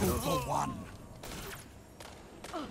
to the one.